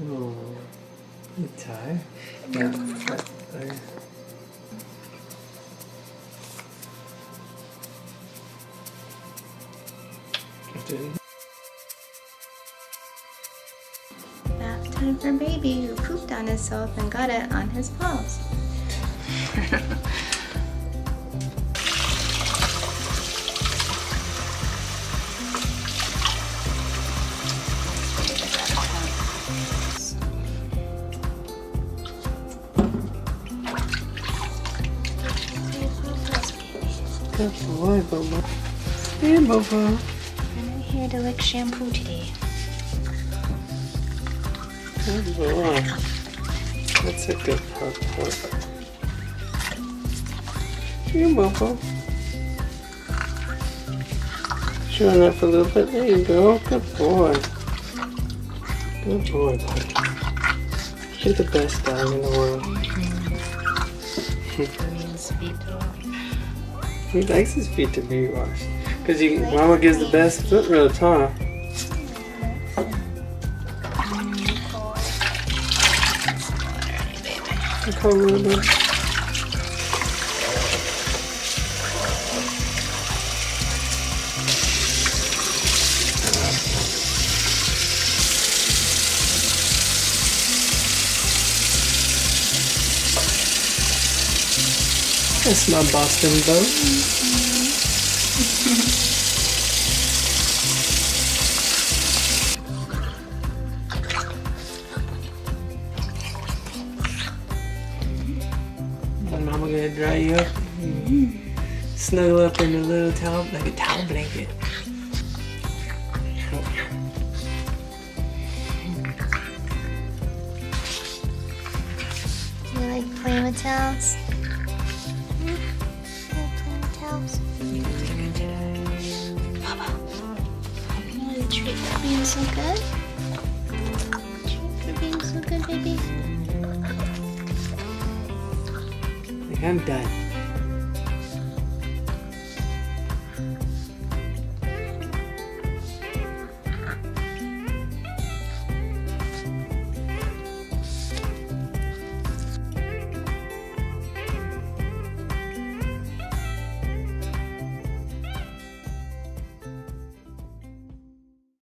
Oh, you tie? Yeah. Bath time for baby who pooped on himself and got it on his paws. Good boy, Bobo. Hey, Bobo. I'm here to lick shampoo today. Good boy. That's a good pup. Here, Bobo. Showing up a little bit. There you go. Good boy. Good boy, buddy. You're the best dog in the world. Means feet He likes his feet to be washed. Because Mama gives the best foot rubs, huh? Look how little. That's my Boston boat. And Mama gonna dry you up. Snuggle up in a little towel, like a towel blanket. Do you like playing with towels? Hmm? You for being so good? Treat for being so good, baby. I'm done.